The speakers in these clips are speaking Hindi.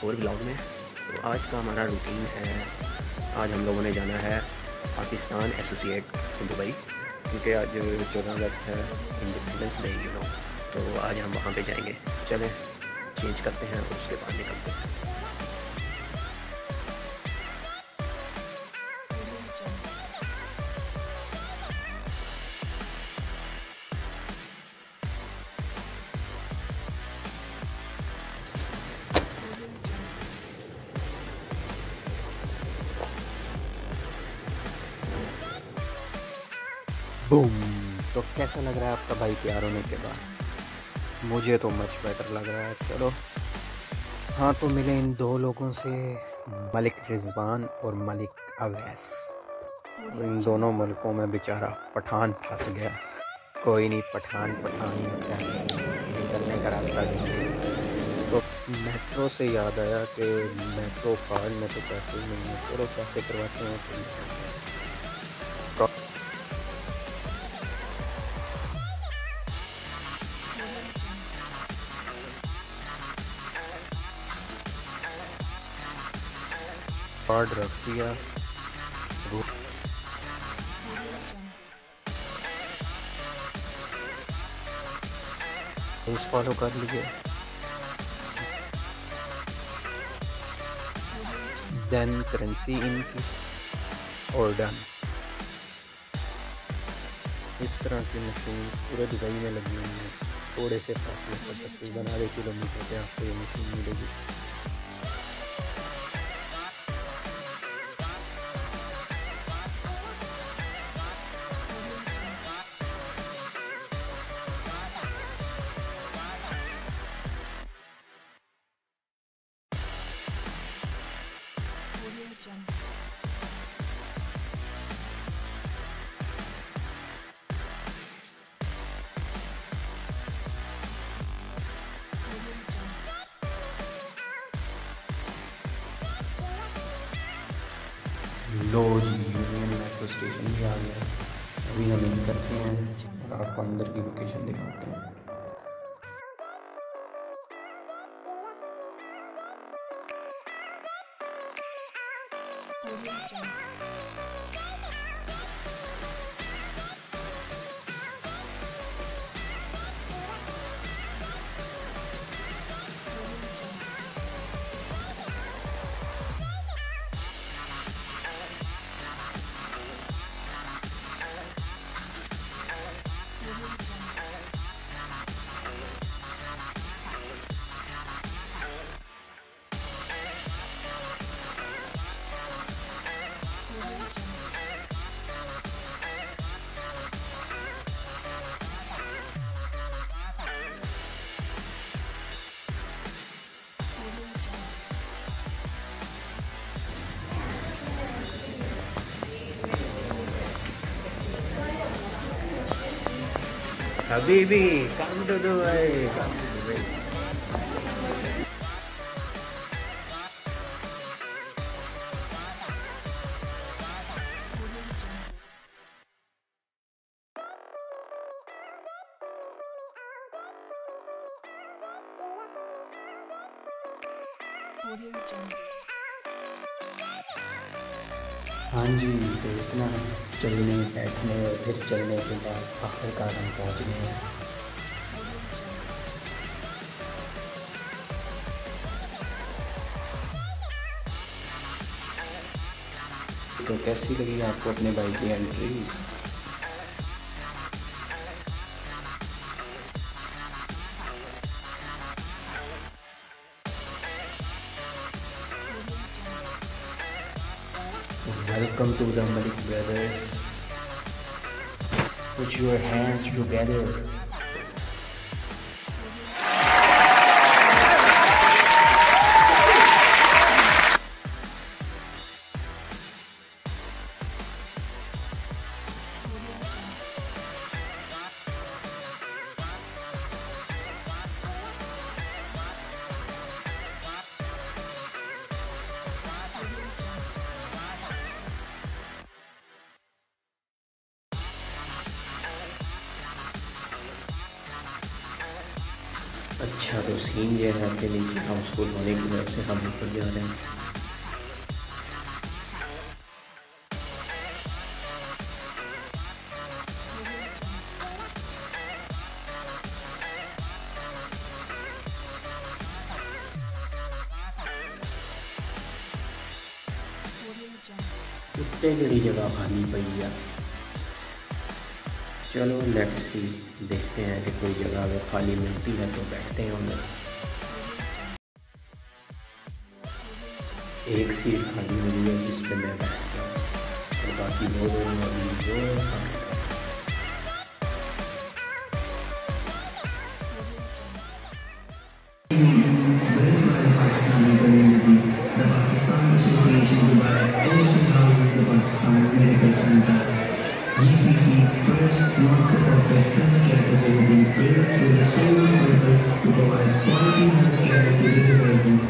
एक और ब्लॉग में। तो आज का हमारा रूटीन है, आज हम लोगों ने जाना है पाकिस्तान एसोसिएट दुबई क्योंकि आज चौदह अगस्त है इंडिपेंडेंस डे यू नो तो आज हम वहाँ पे जाएँगे। चलें चेंज करते हैं उसके बाद निकलते हैं। बूम तो कैसा लग रहा है आपका भाई तैयार होने के बाद? मुझे तो मच बेटर लग रहा है, चलो। हाँ तो मिले इन दो लोगों से, मलिक रिजवान और मलिक अवैस। इन दोनों मुल्कों में बेचारा पठान फंस गया। कोई नहीं, पठान पठान निकलने का रास्ता नहीं। तो मेट्रो से याद आया कि मेट्रो कार्ड में तो पैसे नहीं है। चलो, पैसे करवाते हैं। कार्ड रख दिया फॉलो कर लिए देन करेंसी इनकी और डन इस तरह की मशीन पूरे दुबई में लगी हुई है। थोड़े से फासले पर तकरीबन आधे किलोमीटर पे आपको ये मशीन मिलेगी। लो जी यूनियन मेट्रो स्टेशन भी आ गया। अभी हम इन करते हैं और आपको अंदर की लोकेशन दिखाते हैं। Habibi, come to Dubai. Come to Dubai. हाँ जी तो इतना चलने, बैठने और फिर चलने के बाद आखिरकार हम पहुँच गए हैं। तो कैसी लगी आपको अपने बाइक की entry Welcome to the Malik Brothers. Put your hands together. अच्छा तो सीन ये है कि नीचे हाउसफुल होने की वजह से हम ऊपर जा रहे हैं। कुत्ते जगह खाली पई है चलो लेट्स सी देखते हैं कि कोई जगह अगर खाली मिलती है तो बैठते हैं उधर एक सीट खाली मिली है जिस पर मैं बैठ गया और बाकी लोग अभी जो the Pakistan Association Dubai also houses the Pakistan Medical Center. GCC's first not-for-profit healthcare facility built with the sole purpose to provide quality healthcare to the disabled,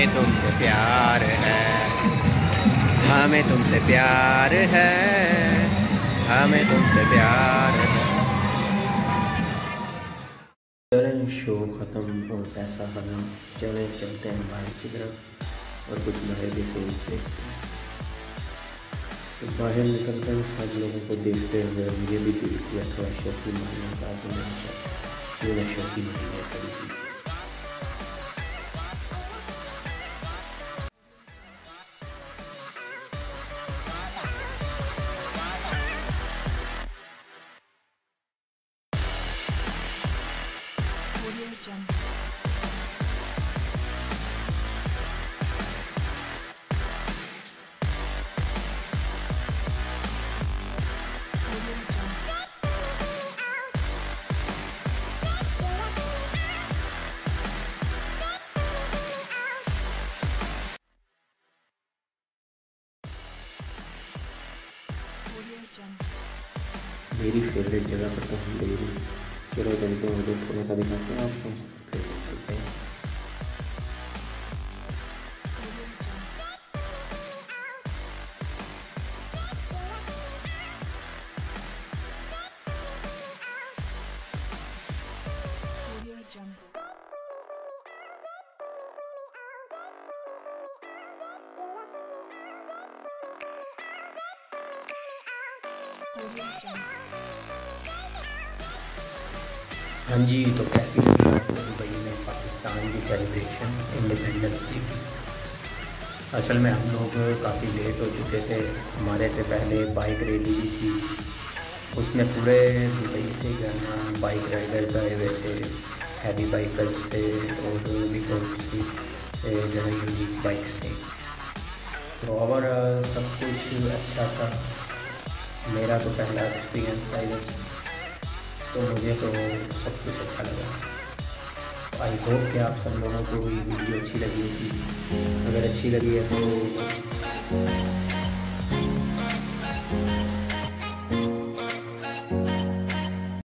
हमें तुमसे प्यार है। हमें तुमसे प्यार है। हमें तुमसे प्यार है। चलें, शो ख़त्म और पैसा ख़त्म। चलें, चलते हैं बाहर की तरफ़ और कुछ बाहर के सीन देखते हैं। तो बाहर निकल कर सब लोगों को देखते हुए मुझे भी दिल किया थोड़ा शौकी मारने का तो मैंने शौकी मारने थोड़ी मेरी फेवरेट जगह पर तो हम डेली चलो चलते थोड़ा सा दिखाते हैं आपको। हाँ जी तो कैसी दुबई में पाकिस्तान की सेलिब्रेशन इंडिपेंडेंस डे की। असल में हम लोग काफ़ी लेट हो चुके थे। हमारे से पहले बाइक रैली भी थी। उसमें पूरे दुबई से जाना बाइक राइडर्स आए हुए थे हैवी बाइकर्स थे और भी बहुत जो है यूनिक बाइक्स थी। तो ओवर सब कुछ अच्छा था। मेरा तो पहला एक्सपीरियंस था इधर तो मुझे तो सब कुछ अच्छा लगा। आई होप कि आप सब लोगों को ये वीडियो अच्छी लगी होगी। अगर अच्छी लगी है तो